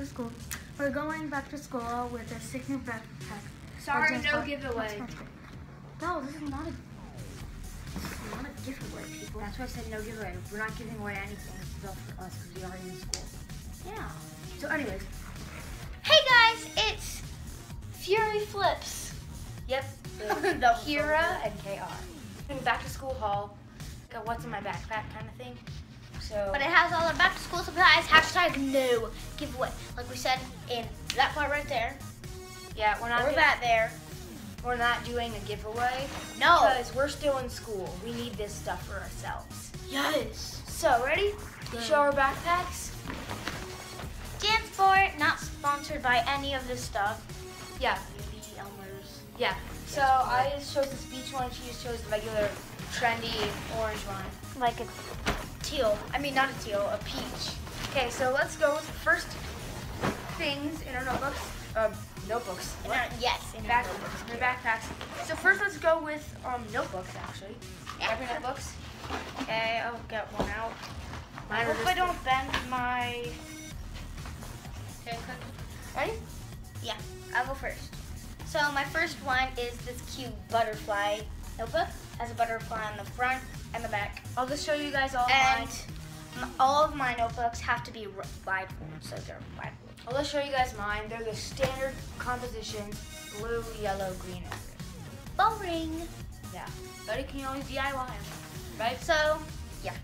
to school. We're going back to school with a sick new backpack. Sorry, Just no giveaway. No, this is not a. This is not a giveaway, people. That's why I said no giveaway. We're not giving away anything. This is all for us because we are in school. Yeah. So, anyways, Hey guys, it's Fury Flipz. yep. The Kira and KR. In back to school haul. Got what's in my backpack kind of thing. So, But it has all the back to school supplies. Hashtag no giveaway. Like we said in that part right there. yeah, we're not Or doing, that there. we're not doing a giveaway No. because we're still in school. We need this stuff for ourselves. Yes. So, ready? Show our backpacks. Jansport, not sponsored by any of this stuff. Yeah. Maybe Elmer's. Yeah. So I just chose this beach one. She just chose the regular, trendy orange one. Like a teal. I mean, not a teal, a peach. Okay, so let's go with the first things in our notebooks. Uh, notebooks. In our, yes, in Back, our notebooks. in our backpacks. So first, let's go with um notebooks. Actually, grab your notebooks. Okay, I'll get one out. I Mine are hope I don't bend my. Okay, Ready? Yeah, I'll go first. So my first one is this cute butterfly notebook. Has a butterfly on the front and the back. I'll just show you guys all And mine. all of my notebooks have to be wide ruled, so they're wide ruled. I'll just show you guys mine. They're the standard compositions: blue, yellow, green, and green. Boring. Yeah. But you can always DIY them, right? So yeah,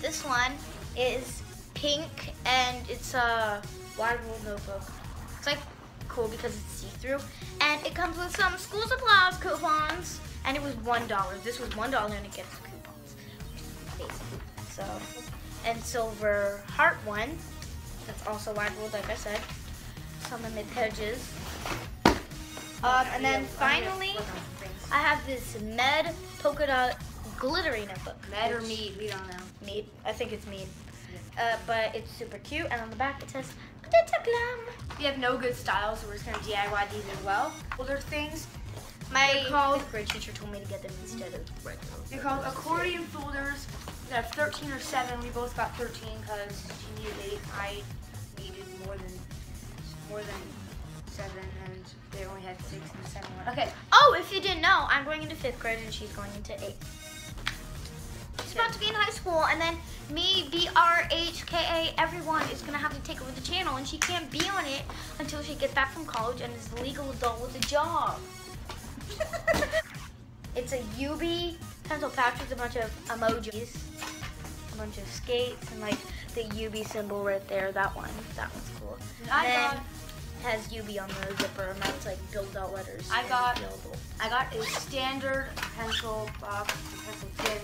this one is pink and it's a wide ruled notebook. It's like cool because it's see through, and it comes with some school supplies coupons. And it was one dollar. This was one dollar and it gets coupons. Basically. So, and silver heart one. That's also wide ruled, like I said. Some of the pages. Um, and then finally, I have this Med polka dot glittery notebook. Med or mead, we don't know. Mead. I think it's mead. Uh, but it's super cute, and on the back it says that's a glam. We have no good styles, so we're just gonna DIY these as well. Older things. My called, fifth grade teacher told me to get them instead of regular. They're called accordion folders. They have 13 or 7. We both got 13 because she needed 8. I needed more than more than 7, and they only had 6 and 7. Okay. Oh, if you didn't know, I'm going into 5th grade and she's going into 8th about to be in high school, and then me, B R H K A, everyone is gonna have to take over the channel, and she can't be on it until she gets back from college and is a legal adult with a job. it's a UB pencil pouch with a bunch of emojis, a bunch of skates, and like the UB symbol right there. That one, that one's cool. And I then got- has UB on the zipper, and that's like build out letters. I got- available. I got a standard pencil box, pencil tin,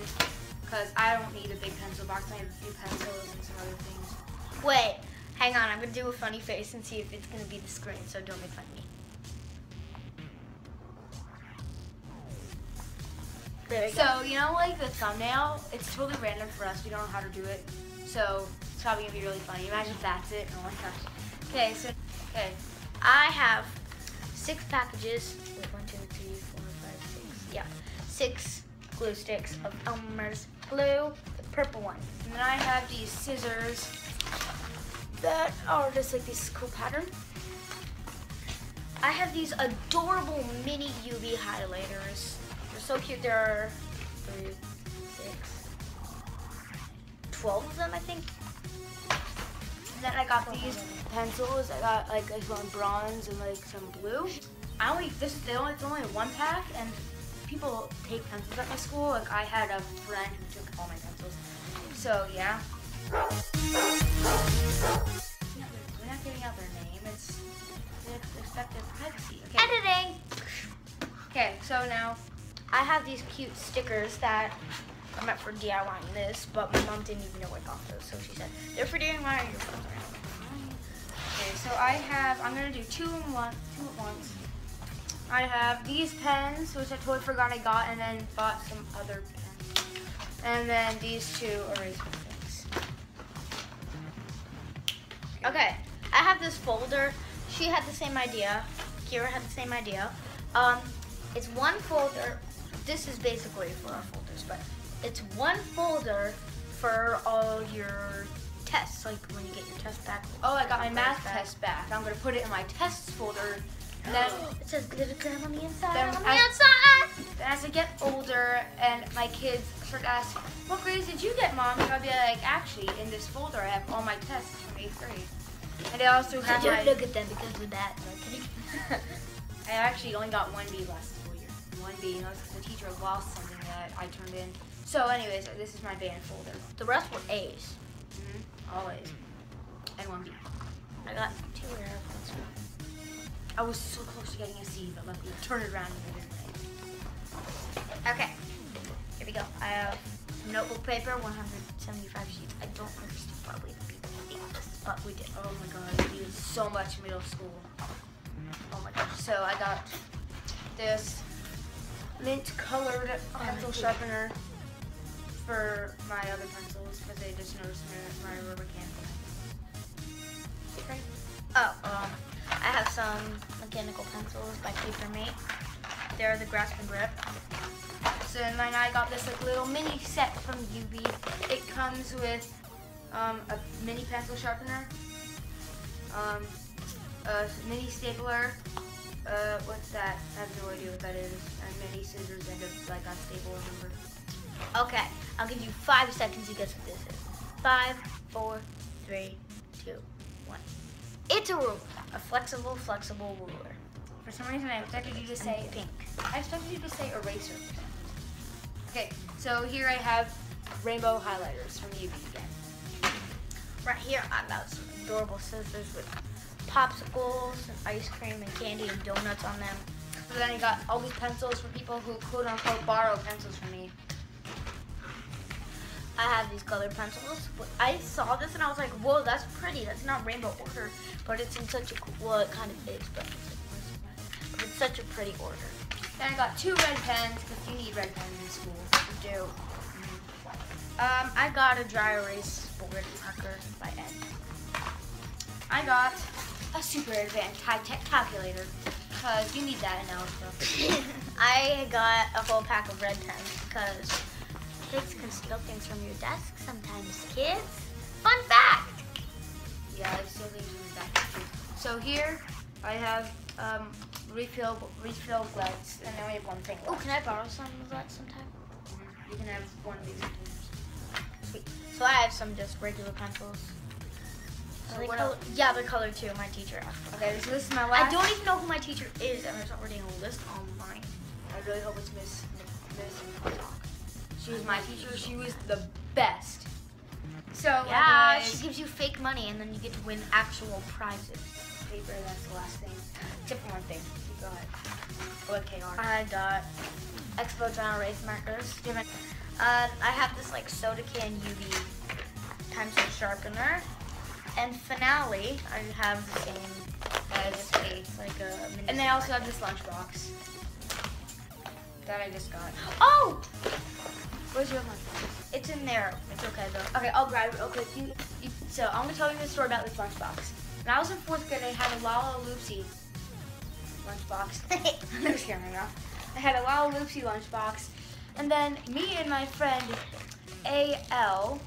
because I don't need a big pencil box. I have a few pencils and some other things. Wait, hang on. I'm gonna do a funny face and see if it's gonna be the screen. So don't make fun of me. There we go. So, you know, like the thumbnail, it's totally random for us. We don't know how to do it. So, it's probably gonna be really funny. Imagine if that's it. Oh my gosh. Okay, so, okay. I have six packages. Wait, one, two, three, four, five, six. Yeah, six glue sticks of Elmer's glue, the purple one. And then I have these scissors that are just like this cool pattern. I have these adorable mini UV highlighters. They're so cute. There are three, six, twelve of them, I think. And then I got these pencils. I got like one bronze and like some blue. I only this they only it's only one pack and people take pencils at my school. Like I had a friend who took all my pencils. So yeah. We're not giving out their name. It's their privacy. Okay. Editing. Okay. So now I have these cute stickers that are meant for DIYing this, but my mom didn't even know I got those, so she said they're for for Okay, so I have, I'm gonna do two in one, two at once. I have these pens, which I totally forgot I got, and then bought some other pens. And then these two eraser things. Okay, I have this folder. She had the same idea. Kira had the same idea. Um, it's one folder. This is basically for our folders, but it's one folder for all your tests, like when you get your test back. Oh, I got my math back. test back. I'm gonna put it in my tests folder. Then, it says glitter on the inside. Then on the I- outside. then as I get older and my kids start to ask, what grades did you get, mom? And I'll be like, actually, in this folder I have all my tests from eighth grade. And I also So have don't my. look at them because of that. I actually only got one B last school year. One B, and that was because the teacher lost something that I turned in. So, anyways, this is my band folder. The rest were A's. hmm Always. And one B. I got two airplanes. I was so close to getting a C, but luckily I turned it around and I didn't. Okay, here we go. I have notebook paper, 175 sheets. I don't understand why we did this, but we did. Oh my god, I needed so much middle school. Oh my gosh. So I got this mint colored pencil sharpener for my other pencils because I just noticed my, my rubber can. Okay. Oh, um, I have some mechanical pencils by Papermate. They're the grasp and grip. So then I got this like little mini set from UB. It comes with um, a mini pencil sharpener, um, a mini stapler. Uh, what's that? I have no idea what that is. And mini scissors and a, like a staple number. Okay, I'll give you five seconds to guess what this is. Five, four, three, two, one. It's a ruler. A flexible, flexible ruler. For some reason, I expected you to say pink. I expected you to say eraser. Okay, so here I have rainbow highlighters from UB again. Right here, I got some adorable scissors with popsicles and ice cream and candy and donuts on them. So then I got all these pencils for people who quote unquote borrow pencils from me. I have these colored pencils. I saw this and I was like, whoa, that's pretty. That's not rainbow order, but it's in such a cool, well, it kind of is, but it's, like, where's the red? but it's such a pretty order. Then I got two red pens because you need red pens in school. You do. Um, I got a dry erase board marker by Ed. I got a super advanced high-tech calculator because you need that in algebra. I got a whole pack of red pens because kids can steal things from your desk sometimes, kids. Fun fact! Yeah, I still think you that too. So here I have um, refill refill gloves, and then we have one thing Oh, can I borrow some of that sometime? You can have one of these containers. Sweet. So I have some just regular pencils. So they color- yeah, they're colored too. My teacher asked. Okay, so this is my last. I don't even know who my teacher is, and there's already a list online. I really hope it's Miss Miss. She was my teacher. She was the best. So Yeah, anyways, she gives you fake money, and then you get to win actual prizes. paper. That's the last thing. For one thing. You go ahead. Ahead, I got Expo Dry Erase markers. Different. Uh, I have this like soda can UV pencil sharpener. And finale, I have the same As a. Like a And then I also have this lunchbox that I just got. Oh! Where's your lunchbox? It's in there. It's okay though. Okay, I'll grab it real quick. You, you, so I'm gonna tell you the story about this lunchbox. When I was in fourth grade, I had a Lalaloopsy lunchbox. I'm scaring me now. I had a Lalaloopsy lunchbox, and then me and my friend AL,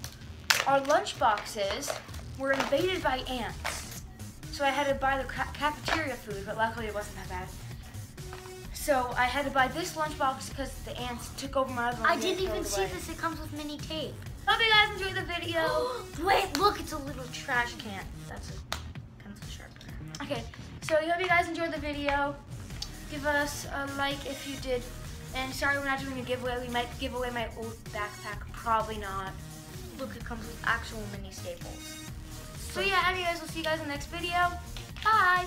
our lunchboxes were invaded by ants. So I had to buy the ca- cafeteria food, but luckily it wasn't that bad. So I had to buy this lunchbox because the ants took over my other one. I didn't even see away. this. It comes with mini tape. Hope you guys enjoyed the video. Wait, look, it's a little trash can. That's a pencil sharpener. Okay, so we hope you guys enjoyed the video. Give us a like if you did. And sorry we're not doing a giveaway. We might give away my old backpack. Probably not. Look, it comes with actual mini staples. So yeah, anyways, we'll see you guys in the next video. Bye!